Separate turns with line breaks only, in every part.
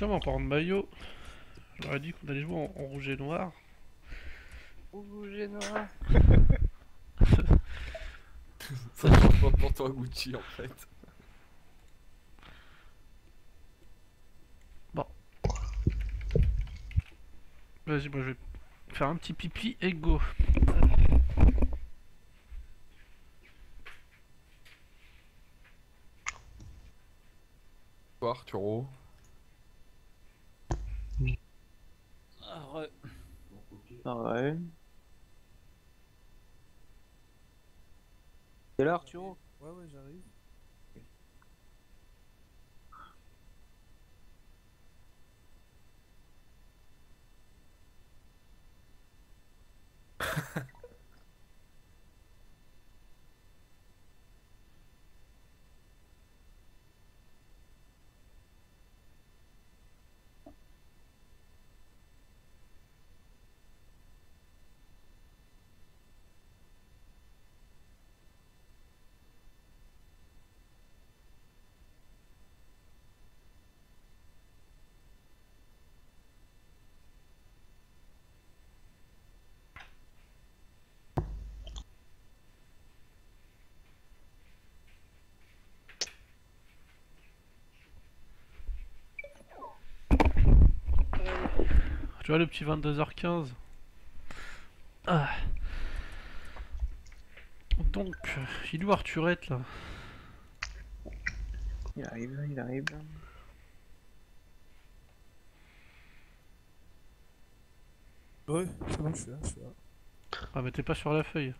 Tiens, mais en parlant de maillot, j'aurais dit qu'on allait jouer en, en rouge et noir.
Rouge et noir.
Ça change pas pour toi Gucci en fait.
Vas-y, moi je vais faire un petit pipi et go.
Arturo.
Ah ouais.
Ouais. T'es là, Arturo
Ouais, ouais, j'arrive.
Tu vois le petit 22h15 Ah. Donc, il est où Arturette là?
Il arrive, il arrive.
Ouais, c'est bon, je suis là, je suis là.
Ah mais t'es pas sur la feuille.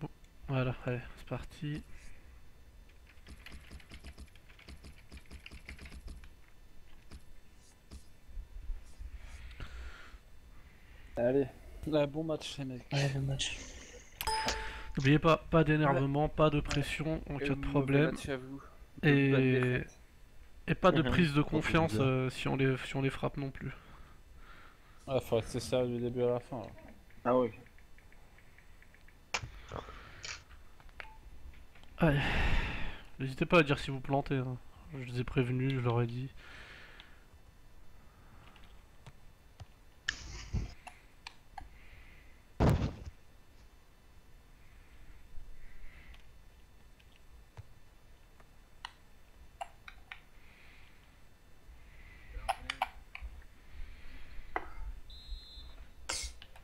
Bon, voilà, allez, c'est parti.
Allez. Bon match, les mecs.
Ouais, le match.
N'oubliez pas, pas d'énervement, pas de pression en cas de problème.
Match à vous.
Et... et pas de
Mhm.
prise de confiance euh, si, on les, si on les frappe non plus.
Ah, faut rester sérieux du début à la fin. là.
Ah oui.
Allez. N'hésitez pas à dire si vous plantez. hein. Je les ai prévenus, je leur ai dit.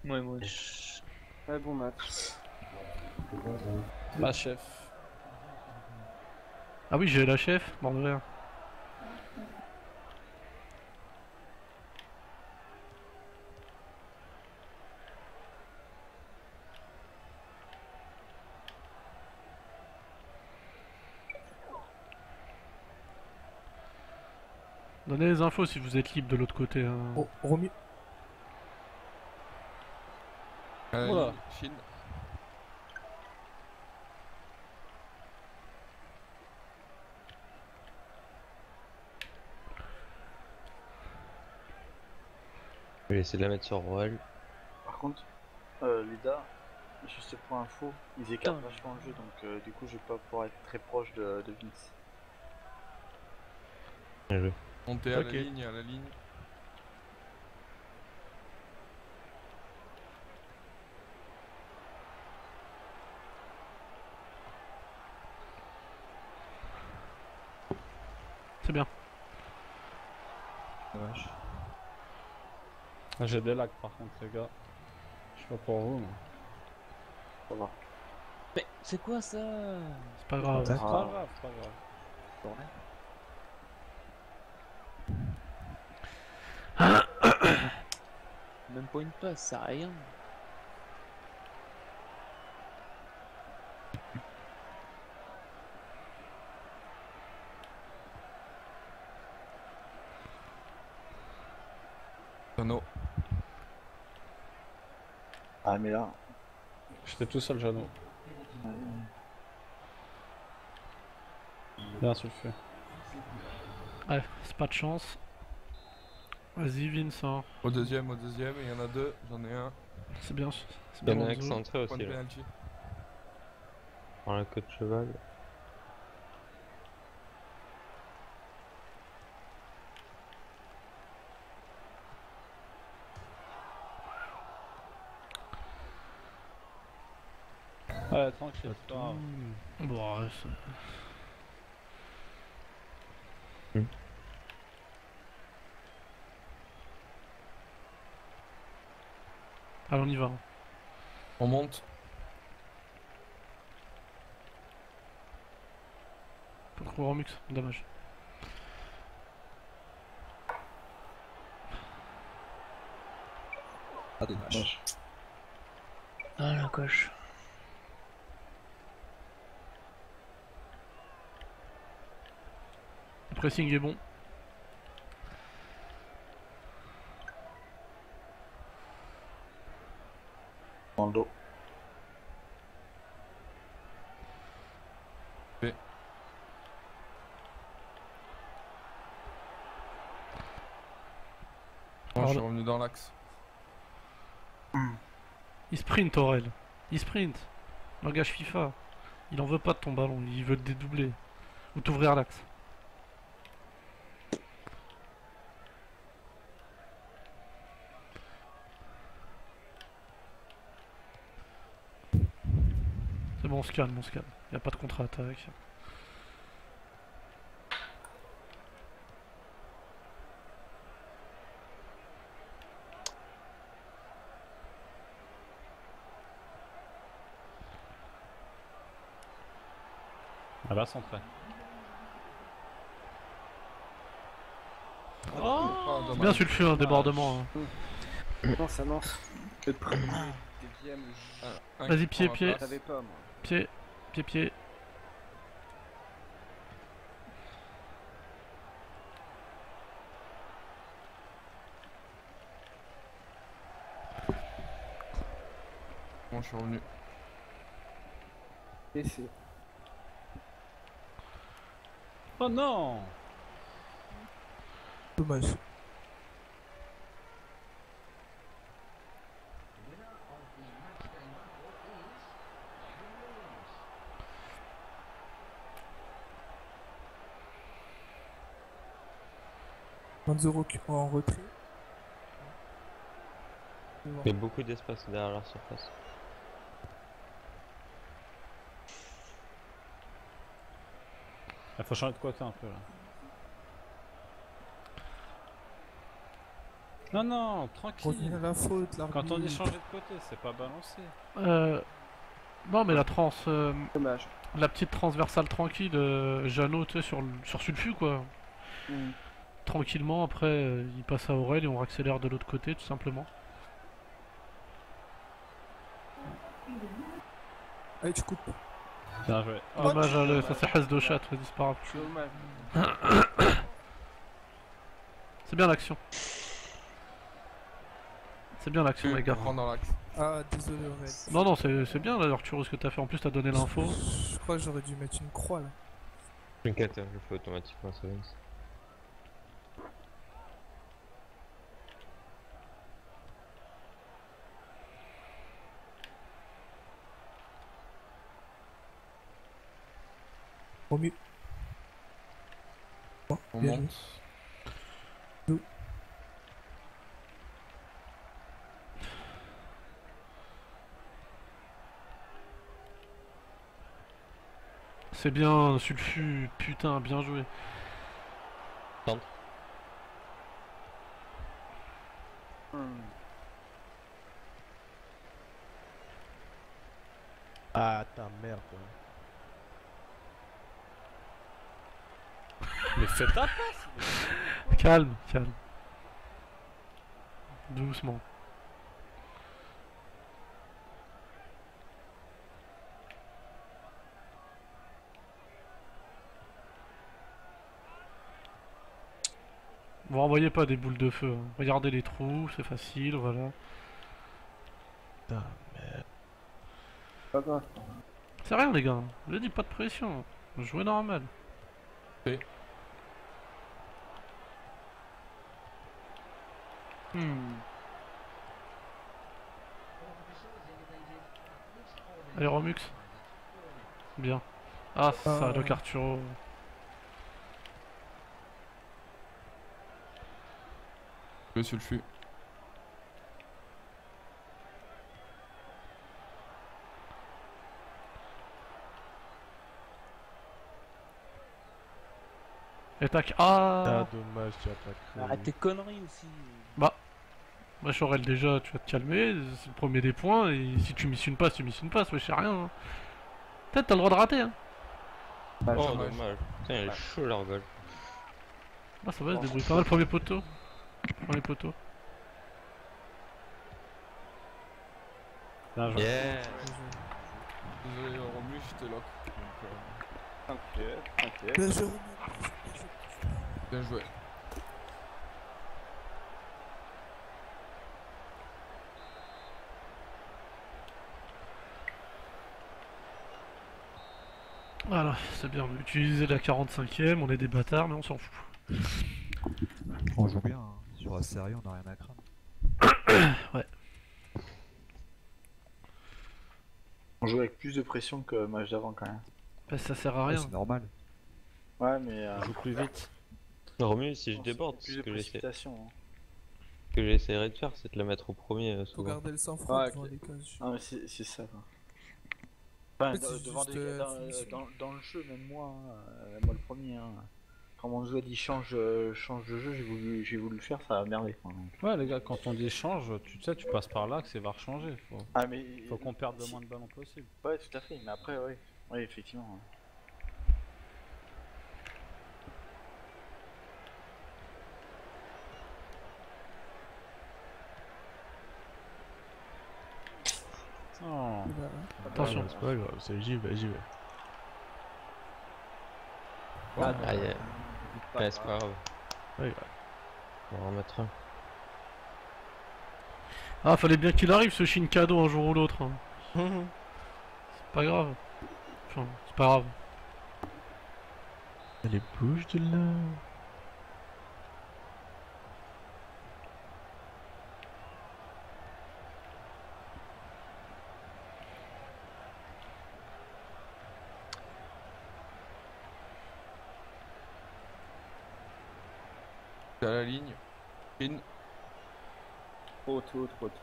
Ouais, moi aussi.
Ouais, bon match. Ma chef.
Ah oui, j'ai la chef, verre. Donnez les infos si vous êtes libre de l'autre côté. hein.
Oh.
Chine.
Je vais essayer de la mettre sur Roel.
Par contre, euh, Lida, juste pour info, ils écartent vachement le jeu, donc euh, du coup je vais pas pouvoir être très proche de, de Vince.
Bien joué.
Montez à la ligne, à la ligne.
C'est bien.
Dommage. J'ai des lags par contre, les gars. Je sais pas pour vous, mais.
Ça va.
Mais c'est quoi ça?
C'est pas grave.
C'est pas grave, c'est pas grave.
Même pas une passe, ça a rien.
Ah mais là,
J'étais tout seul, Jeannot. Bien, tu le fais.
Ouais, c'est pas de chance. Vas-y, Vincent.
Au deuxième, au deuxième, il y en a deux, j'en ai un.
C'est bien. C'est
Il y
bien.
en a un
Point
aussi
de
là.
penalty.
Prends la queue de cheval.
Ouais, tranquille, c'est pas grave.
Bon, ouais,
Hmm.
Allez, on y va.
On monte.
Pas trop remix, dommage.
Ah, dommage.
Ah la coche.
Pressing est bon.
Dans le dos.
Moi, je suis revenu dans l'axe.
Il sprint, Aurel. Il sprint. Langage FIFA. Il en veut pas de ton ballon, il veut te dédoubler. Ou t'ouvrir l'axe. Bon, on se calme, on se calme. Y a pas de contre-attaque.
Elle va centrer.
Ah,
C'est bien sulfur, un débordement. hein.
Le deuxième,
Un- un
Vas-y, pied,
la
pied.
pas
Bon, je suis revenu.
Et c'est.
Oh non
Dommage. Est en retrait.
Il y a beaucoup d'espace derrière leur surface.
Il faut changer de côté un peu là. Non, non, tranquille.
la faute.
Quand on dit changer de côté, c'est pas balancé.
Euh... Non mais la trans... euh,
Dommage.
La petite transversale tranquille, euh, Jeannot, tu sais, sur, le- sur Sulfu, quoi.
Hmm.
Tranquillement, après, euh, il passe à Aurel et on accélère de l'autre côté, tout simplement.
Allez, tu coupes.
Bien joué.
Oh,
Dommage,
tu-
hein, le- ça c'est Hesse de chat, vas-y, c'est bien l'action. C'est bien l'action, les gars.
Prends dans l'axe.
Ah, désolé, Aurel.
Non, non, c'est c'est bien, là, Arturo, ce que t'as fait. En plus, t'as donné l'info.
Je crois que j'aurais dû mettre une croix là.
T'inquiète, je le fais automatiquement, ça
mieux. Bon,
On
bien joué.
monte.
C'est bien, Sulfu, putain, bien joué.
Hmm.
Ah, ta merde.
Mais fais ta passe
Calme, calme. Doucement. Vous renvoyez pas des boules de feu. hein. Regardez les trous, c'est facile, voilà.
Putain.
Pas grave.
C'est rien les gars, je dis pas de pression. Jouez normal.
Oui.
Hmm. Allez Romux. Bien. Ah, ça,
Ah.
le Arturo.
Le sulfu.
Et tac.
Ah,
Ah
dommage, tu as pas cru.
Arrête tes conneries aussi.
Bah, Chorel, déjà, tu vas te calmer. C'est le premier des points. Et si tu missionnes pas, tu missionnes pas. Ouais, je sais rien. hein. Peut-être t'as le droit de rater. Hein.
Oh,
dommage.
dommage. Putain, il est chaud leur goal.
Ah, ça va, il se débrouille pas mal. Premier poteau. Premier poteau.
Bien joué.
Yeah
Désolé Romu, j'étais lock. Donc, euh,
T'inquiète, t'inquiète.
Bien joué,
bien joué.
Voilà, c'est bien. Utiliser la 45ème. On est des bâtards, mais on s'en fout.
On joue bien, hein. sur la série on a rien à craindre.
On joue avec plus de pression que le match d'avant quand même.
Bah, ça sert à
Ouais,
rien.
c'est normal.
Ouais, mais. Euh,
On joue plus vite.
Romu, si je déborde,
plus de
que j'essaie-
précipitation. hein.
ce que j'essaierai de faire, c'est de la mettre au premier euh,
Faut garder le sang-froid
Ouais,
devant les cages.
Ah, mais c'est c'est ça quoi. Enfin, de- devant des-
euh,
dans,
finition.
dans, dans le jeu, même moi, hein, euh, moi le premier. Hein, quand mon joueur dit change, euh, change de jeu, j'ai voulu, j'ai voulu le faire, ça a merdé. quoi.
Ouais, les gars, quand on dit change, tu sais, tu passes par là que c'est va changer. Faut,
Ah, mais.
faut qu'on perde le
si-
moins de ballons possible.
Ouais, tout à fait, mais après, ouais. Ouais, effectivement. ouais.
Attention.
C'est pas grave, c'est- j'y vais, j'y vais.
Ah, yeah.
Pas
Ouais, c'est pas grave.
Ouais, ouais.
On va en remettre un.
Ah, fallait bien qu'il arrive ce cadeau un jour ou l'autre. hein. c'est pas grave. Enfin, c'est pas grave.
Allez, bouge de là.
À la ligne. In.
Trop tôt, trop tôt.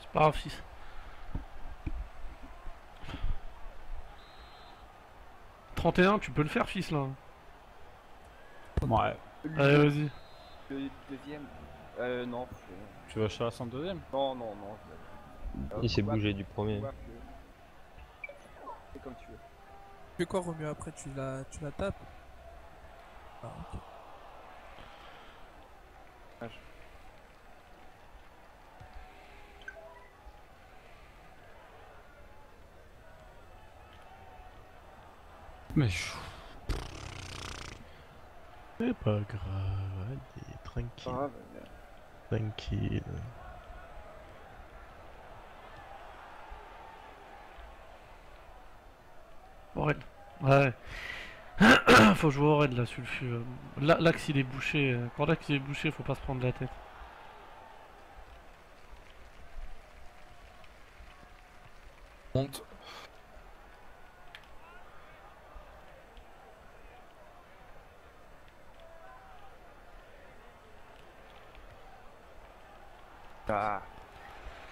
C'est pas grave, fils. « 31, tu peux le faire, fils, là.
Ouais.
Allez, vas-y.
Le deuxième. Euh, non.
Tu veux chez la 102ème
Non, non, non. Euh,
Il s'est bougé du premier.
quoi que- C'est comme tu veux.
Tu fais quoi, Romu, après tu la, tu la tapes? Ah, ok.
Mais chou.
C'est pas grave, allez, tranquille,
Ah,
tranquille.
Aurel. Ouais. faut jouer Aurel, là, sulfu. euh. Là, l'axe, il est bouché. euh. Quand l'axe, il est bouché, faut pas se prendre la tête.
Monte.
Ah.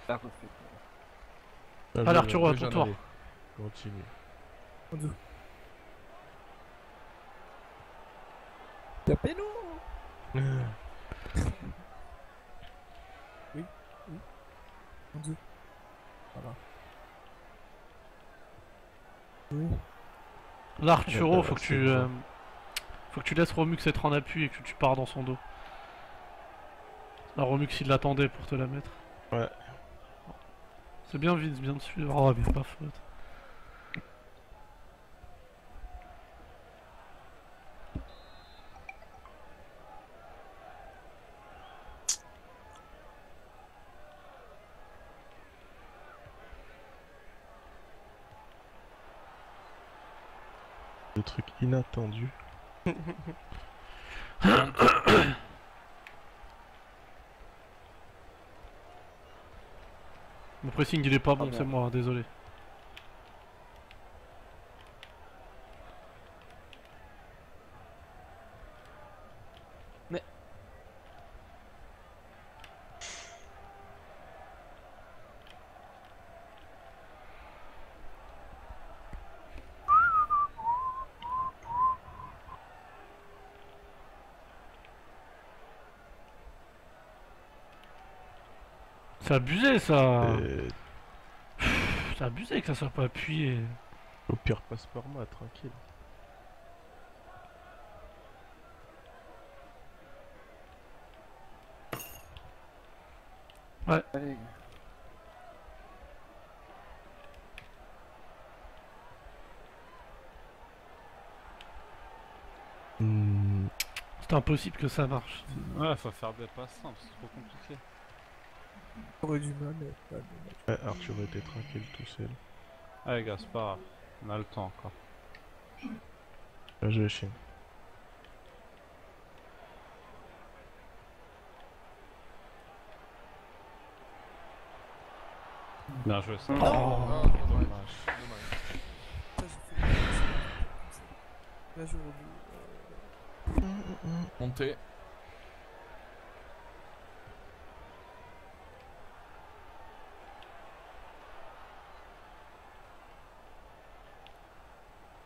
Là, refait.
Bien
Allez,
Tapez-nous En deux. Voilà. Oui.
Là, Arturo, faut que tu. euh, Faut que tu laisses Romux être en appui et que tu pars dans son dos. Là, Romux, il l'attendait pour te la mettre.
Ouais.
C'est bien vite, bien de suivre. Oh, mais pas faute.
Truc inattendu.
Mon pressing, il est pas bon,
Ah bon.
c'est moi, désolé. C'est abusé ça Pff, C'est abusé que ça soit pas appuyé.
au pire, passe par moi, tranquille.
Allez.
Hmm,
C'est impossible que ça marche.
Ouais, faut faire des passes simples, c'est trop compliqué.
J'aurais du mal, mais pas de mal.
ouais, Arthur était tranquille tout seul.
Allez, gars, c'est pas grave. On a le temps encore.
Bien joué, chien.
Bien joué, ça.
Ah,
Dommage.
dommage.
Ça, j'ai fait comme ça. Là, j'aurais dû. euh,
Montez.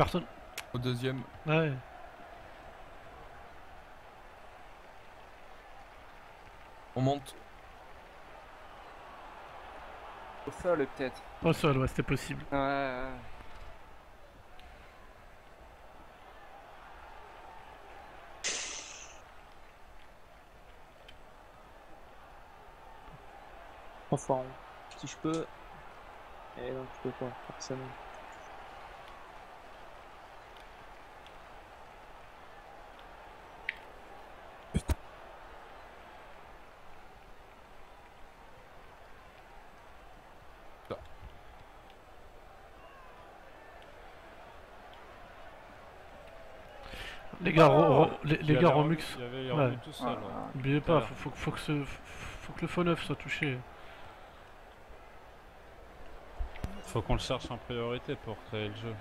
personne.
Au deuxième.
Ouais.
On monte.
Au sol, peut-être.
Au sol, ouais, c'était possible.
Ouais, ouais.
Enfin, si je peux. Et non, je peux pas, forcément.
Les gars, re- les, gars,
avait
remux.
Il y avait
Ouais.
Yormu tout seul. ouais.
N'oubliez pas,
l'heure.
faut, faut, faut que ce, faut que le faux neuf soit touché.
Faut qu'on le cherche en priorité pour créer le jeu.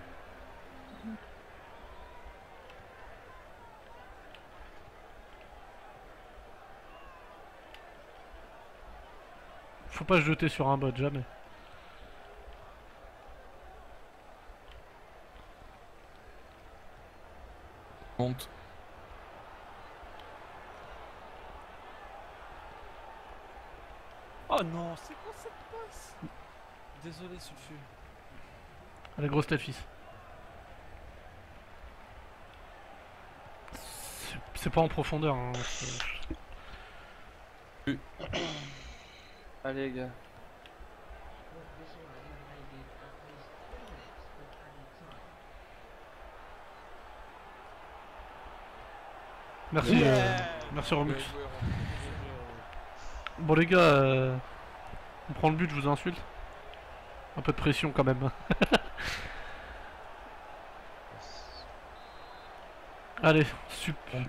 Faut pas se jeter sur un bot, jamais.
Monte.
Oh non, c'est quoi cette passe? Désolé, Sulfu.
Allez, grosse ta fils. C'est- pas en profondeur. Hein.
Allez, gars.
Merci, euh, merci Romux. Bon les gars, euh, on prend le but, je vous insulte. Un peu de pression quand même. Allez,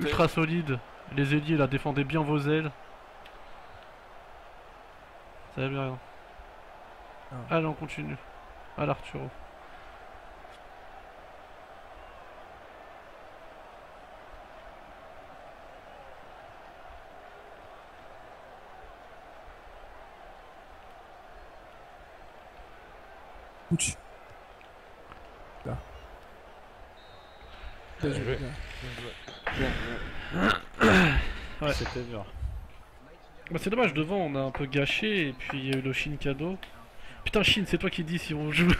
ultra solide. Les ailiers là, défendez bien vos ailes. Ça va bien.
Ah.
Allez, on continue. À l'Arturo.
Ouch. Là. Bien joué.
Ouais.
C'était dur.
Bah c'est dommage, devant on a un peu gâché et puis il y a eu le Shin cadeau. Putain Shin, c'est toi qui dis si on joue...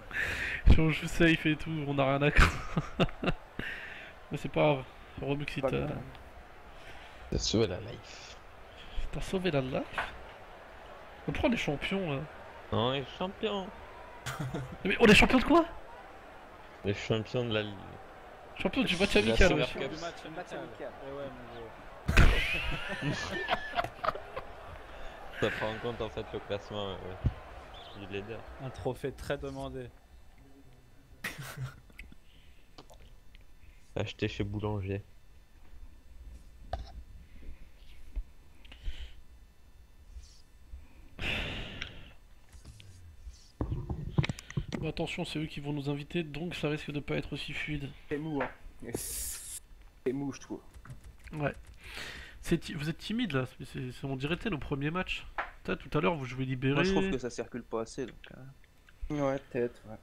si on joue safe et tout, on a rien à craindre. Mais c'est pas grave, Robux il
Pas
t'a
grave.
T'as sauvé la life.
t'as sauvé la life? On prend les champions là.
Non, les champions
Mais on est champion de quoi?
Les champions de la ligue.
Champion du match amical.
Du match. Eh ouais, mon.
Ça prend en compte en fait le classement euh, du leader.
Un trophée très demandé.
Acheter chez Boulanger.
Attention, c'est eux qui vont nous inviter, donc ça risque de pas être aussi fluide.
C'est mou, hein. C'est mou, je trouve.
Ouais. Vous êtes timide là, c'est- on dirait que nos premiers matchs. Tout à l'heure, vous jouez libéré.
Moi je trouve que ça circule pas assez donc. euh,
Ouais, peut-être, ouais.